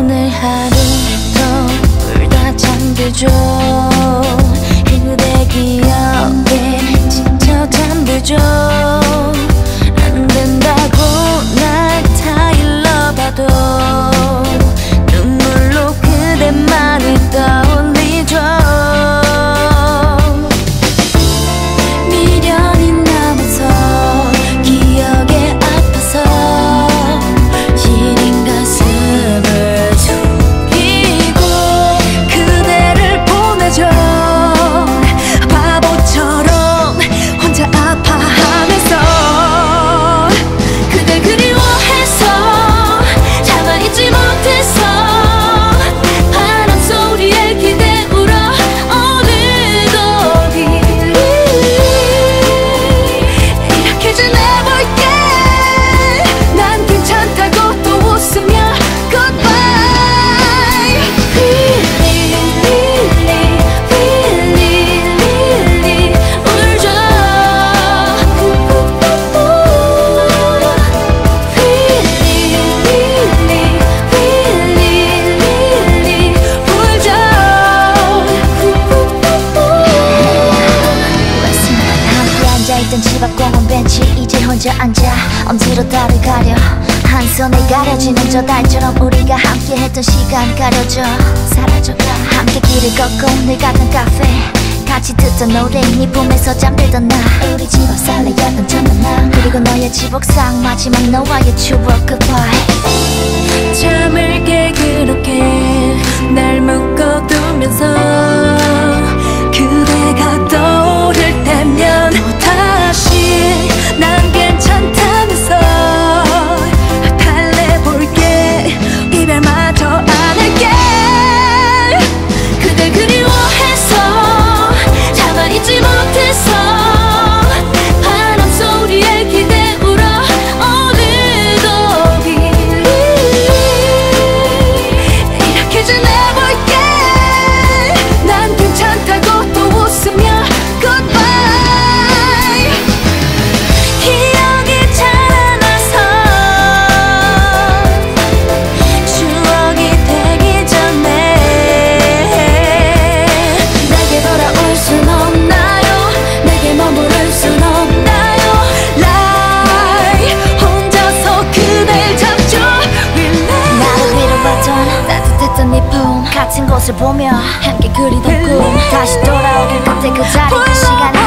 오늘 하루 더울다 잠들죠. 지박공원 벤치 이제 혼자 앉아 엄지로 달을 가려. 한 손에 가려지는 저 달처럼 우리가 함께 했던 시간 가려져 사라져가 함께 길을 걷고 늘 가던 카페. 같이 듣던 노래 네 품에서 잠들던 나. 우리 집앞 설레였던 첫 만남 그리고 너의 집 옥상 마지막 너와의 추억 goodbye 잠을 깨그 이 모습 보며 함께 그리던 꿈. 다시 돌아오길 그때 그 자리 그 시간에